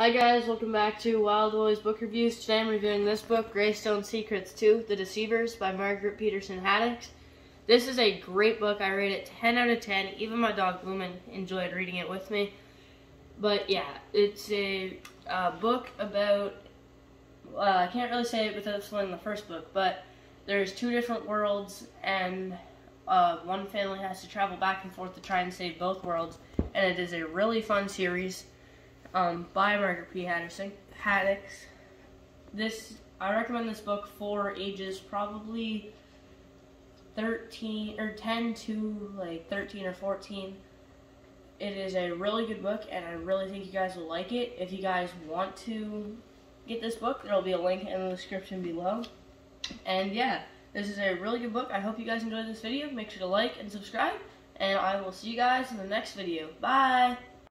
Hi guys, welcome back to Wild Willie's Book Reviews. Today I'm reviewing this book, Greystone Secrets 2, The Deceivers by Margaret Peterson Haddix. This is a great book. I rate it 10 out of 10. Even my dog Lumen enjoyed reading it with me. But yeah, it's a uh, book about, well, I can't really say it without spoiling the first book, but there's two different worlds and uh, one family has to travel back and forth to try and save both worlds. And it is a really fun series um, by Margaret P. Haddix. Haddix. This I recommend this book for ages probably 13 or 10 to like 13 or 14. It is a really good book, and I really think you guys will like it. If you guys want to get this book, there will be a link in the description below. And yeah, this is a really good book. I hope you guys enjoyed this video. Make sure to like and subscribe, and I will see you guys in the next video. Bye!